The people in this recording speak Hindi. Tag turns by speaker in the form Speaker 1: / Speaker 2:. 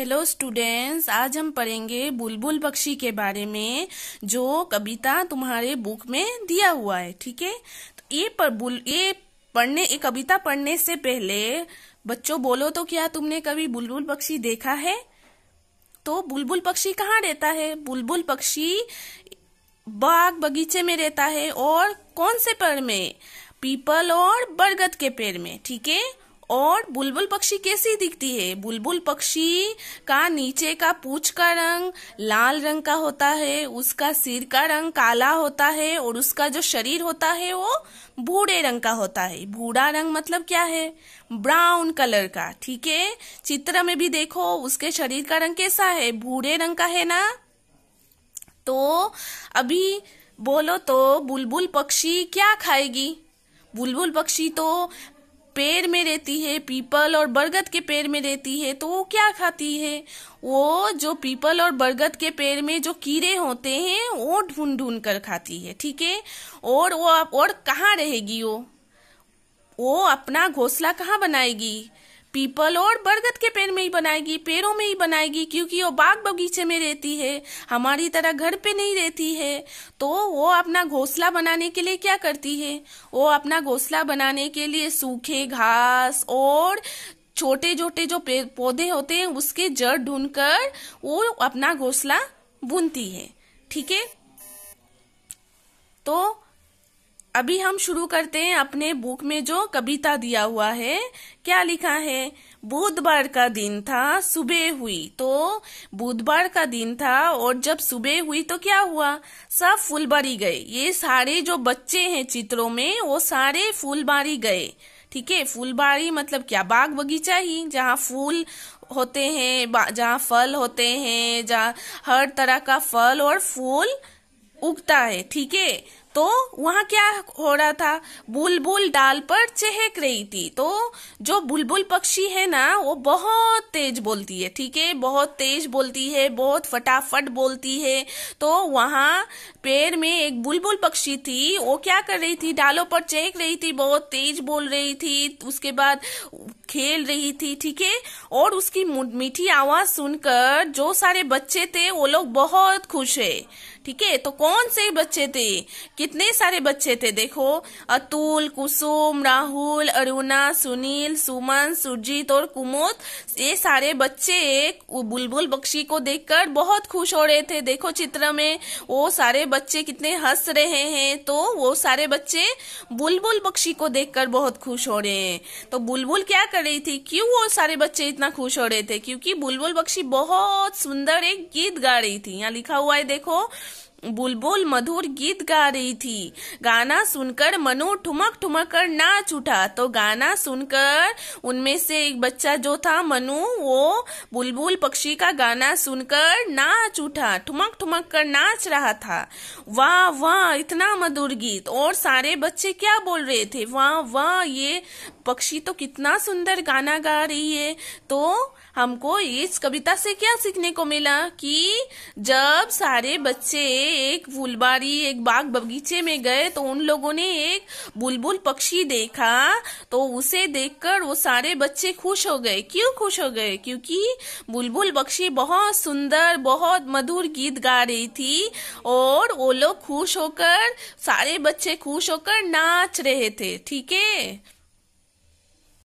Speaker 1: हेलो स्टूडेंट्स आज हम पढ़ेंगे बुलबुल पक्षी के बारे में, जो कविता तुम्हारे बुक में दिया हुआ है, ठीक है? तो ये पर बुल, ये पढ़ने, ये कविता पढ़ने से पहले, बच्चों, बोलो तो क्या तुमने कभी बुलबुल पक्षी देखा है? तो बुलबुल पक्षी कहाँ रहता है? बुलबुल पक्षी बाग बगीचे में रहता है और कौन से पेड़ में? पीपल और बरगद के पेड़ में, ठीक है? और बुलबुल पक्षी कैसी दिखती है? बुलबुल पक्षी का नीचे का पूछ का रंग लाल रंग का होता है, उसका सिर का रंग काला होता है और उसका जो शरीर होता है वो भूरे रंग का होता है। भूरा रंग मतलब क्या है? ब्राउन कलर का, ठीक है? चित्र में भी देखो, उसके शरीर का रंग कैसा है? भूरे रंग का है ना? तो अभी बोलो तो बुलबुल पक्षी क्या खाएगी? बुलबुल पक्षी तो पेड़ में रहती है, पीपल और बरगद के पेड़ में रहती है तो वो क्या खाती है? वो जो पीपल और बरगद के पेड़ में जो कीड़े होते हैं, वो ढूंढ ढूंढ कर खाती है, ठीक है? और वो और कहाँ रहेगी वो? वो अपना घोंसला कहाँ बनाएगी? पीपल और बरगद के पेड़ में ही बनाएगी, पेड़ों में ही बनाएगी, क्योंकि वो बाग बगीचे में रहती है, हमारी तरह घर पे नहीं रहती है। तो वो अपना घोंसला बनाने के लिए क्या करती है? वो अपना घोंसला बनाने के लिए सूखे घास और छोटे छोटे जो पौधे होते हैं, उसके जड़ ढूंढकर वो अपना घोंसला बुनती है। ठीक है? तो अभी हम शुरू करते हैं अपने बुक में जो कविता दिया हुआ है। क्या लिखा है? बुधवार का दिन था, सुबह हुई। तो बुधवार का दिन था और जब सुबह हुई तो क्या हुआ? सब फुलबारी गए। ये सारे जो बच्चे हैं चित्रों में, वो सारे फुलबारी गए। ठीक है, फुलबारी मतलब क्या? बाग बगीचा ही, जहाँ फूल होते हैं जहाँ फल होते हैं, जहाँ हर तरह का फल और फूल उगता है। ठीक है तो वहाँ क्या हो रहा था? बुलबुल डाल पर चहक रही थी। तो जो बुलबुल पक्षी है ना, वो बहुत तेज बोलती है, ठीक है? बहुत तेज बोलती है, बहुत फटाफट बोलती है। तो वहाँ पेड़ में एक बुलबुल पक्षी थी, वो क्या कर रही थी? डालों पर चहक रही थी, बहुत तेज बोल रही थी, उसके बाद खेल रही थी, ठीक है? और उसकी मीठी आवाज़ सुनकर जो सारे बच्चे थे, वो लोग बहुत खुश है, ठीक है? तो कौन से बच्चे थे? कितने सारे बच्चे थे, देखो। अतुल, कुसुम, राहुल, अरुणा, सुनील, सुमन, सुरजीत और कुमोद, ये सारे बच्चे बुलबुल बख्शी को देखकर बहुत खुश हो रहे थे। देखो चित्र में, वो सारे बच्चे कितने हंस रहे हैं तो वो सारे बच्चे बुलबुल बख्शी को देखकर बहुत खुश हो रहे हैं। तो बुलबुल क्या कर रही थी? क्यों वो सारे बच्चे इतना खुश हो रहे थे? क्योंकि बुलबुल बख्शी बहुत सुंदर एक गीत गा रही थी। यहाँ लिखा हुआ है, देखो बुलबुल मधुर गीत गा रही थी। गाना सुनकर मनु ठुमक ठुमक कर नाच उठा। तो गाना सुनकर उनमें से एक बच्चा जो था, मनु, वो बुलबुल पक्षी का गाना सुनकर नाच उठा। ठुमक ठुमक कर नाच रहा था। वाह वाह, इतना मधुर गीत। और सारे बच्चे क्या बोल रहे थे? वाह वाह, ये पक्षी तो कितना सुंदर गाना गा रही है। तो हमको इस कविता से क्या सीखने को मिला कि जब सारे बच्चे एक फुलबारी, एक बाग बगीचे में गए तो उन लोगों ने एक बुलबुल पक्षी देखा। तो उसे देखकर वो सारे बच्चे खुश हो गए। क्यों खुश हो गए? क्योंकि बुलबुल पक्षी बहुत सुंदर, बहुत मधुर गीत गा रही थी और वो लोग खुश होकर, सारे बच्चे खुश होकर नाच रहे थे। ठीक है?